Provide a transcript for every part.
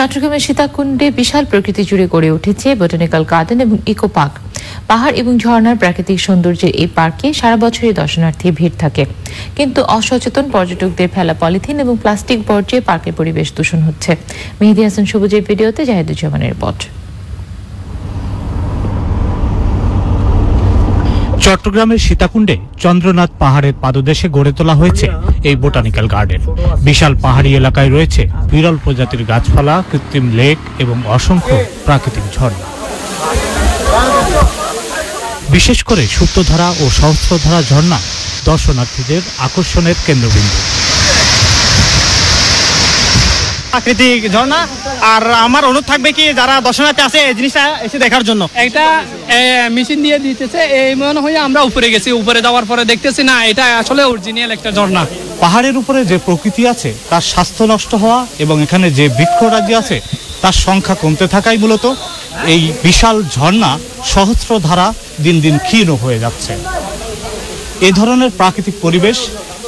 চট্টগ্রামের সীতাকুণ্ডে বিশাল প্রকৃতি জুড়ে গড়ে উঠেছে বোটানিক্যাল গার্ডেন এবং ইকো পার্ক। পাহাড় এবং ঝর্ণার প্রাকৃতিক সৌন্দর্যের এই পার্কে সারা বছরই দর্শনার্থী ভিড় থাকে। কিন্তু অসচেতন পর্যটকদের ফেলা পলিথিন এবং প্লাস্টিক বর্জ্যে পার্কের পরিবেশ দূষণ হচ্ছে। মেহেদি হাসান সবুজের ভিডিওতে জাহিদুজ্জামানের রিপোর্ট। চট্টগ্রামের সীতাকুণ্ডে চন্দ্রনাথ পাহাড়ের পাদদেশে গড়ে তোলা হয়েছে এই বোটানিক্যাল গার্ডেন। বিশাল পাহাড়ি এলাকায় রয়েছে বিরল প্রজাতির গাছপালা, কৃত্রিম লেক এবং অসংখ্য প্রাকৃতিক ঝর্ণা। বিশেষ করে সুপ্তধারা ও সহস্রধারা ঝর্ণা দর্শনার্থীদের আকর্ষণের কেন্দ্রবিন্দু। প্রাকৃতিক ঝর্ণা। আর আমার অনুরোধ থাকবে কি যারা দর্শনার্থী আছে এই জিনিসটা এসে দেখার জন্য। এটা মেশিন দিয়ে দিতেছে এই মনে হয় আমরা উপরে গেছি উপরে যাওয়ার পরে দেখতেছি না এটা আসলে অরিজিনাল একটা ঝর্ণা। পাহাড়ের উপরে যে প্রকৃতি আছে তার স্বাস্থ্য নষ্ট হওয়া এবং এখানে যে বৃক্ষরাজি আছে তার সংখ্যা কমতে থাকাই মূলত এই বিশাল ঝর্ণা সহস্র ধারা দিন দিন ক্ষীণ হয়ে যাচ্ছে। এই ধরনের প্রাকৃতিক পরিবেশ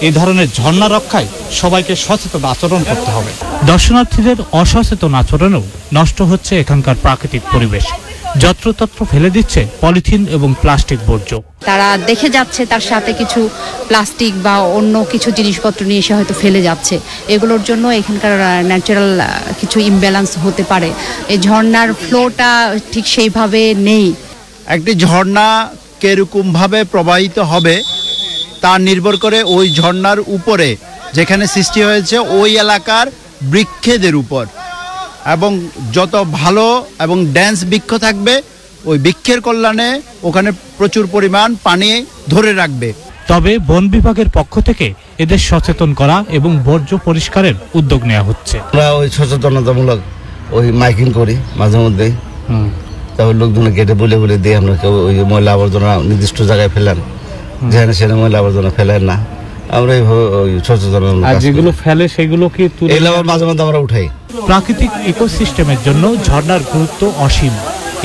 এই ধরনের ঝর্ণা রক্ষায় সবাইকে সচেতন আচরণ করতে হবে। দর্শনার্থীদের অসচেতন আচরণেও নষ্ট হচ্ছে এখানকার প্রাকৃতিক পরিবেশ। যত্রতত্র ফেলে দিচ্ছে পলিথিন এবং প্লাস্টিক বর্জ্য। তারা দেখে যাচ্ছে তার সাথে কিছু প্লাস্টিক বা অন্য কিছু জিনিসপত্র নিয়ে এসে হয়তো ফেলে যাচ্ছে। এগুলোর জন্য এখানকার ন্যাচারাল কিছু ইমব্যালেন্স হতে পারে। এই ঝর্ণার ফ্লোটা ঠিক সেইভাবে নেই। একটি ঝর্ণা কিরকমভাবে প্রবাহিত হবে তা নির্ভর করে ওই ঝর্ণার উপরে যেখানে সৃষ্টি হয়েছে ওই এলাকার বৃক্ষেদের উপর। এবং যত ভালো এবং ড্যান্স বৃক্ষ থাকবে ওই বৃক্ষের কল্যাণে ওখানে প্রচুর পরিমাণ পানি ধরে রাখবে। তবে বন বিভাগের পক্ষ থেকে এদের সচেতন করা এবং বর্জ্য পরিষ্কারের উদ্যোগ নেওয়া হচ্ছে। আমরা ওই সচেতনতামূলক ওই মাইকিং করি মাঝে মধ্যে তারপর লোকজন গেটে বলে বলে দিয়ে আমরা ওই ময়লা আবর্জনা নির্দিষ্ট জায়গায় ফেলেন। যেখানে সেখানে ময়লা আবর্জনা ফেলেন না। আমরা সচেতন আর যেগুলো ফেলে সেগুলো কি তুলে মাঝে মধ্যে আমরা উঠাই। প্রাকৃতিক ইকোসিস্টেমের জন্য ঝর্ণার গুরুত্ব অসীম।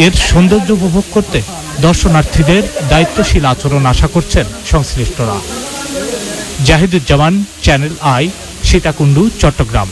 এর সৌন্দর্য উপভোগ করতে দর্শনার্থীদের দায়িত্বশীল আচরণ আশা করছেন সংশ্লিষ্টরা। Zahiduzzaman channel I Sitakunda Chattogram.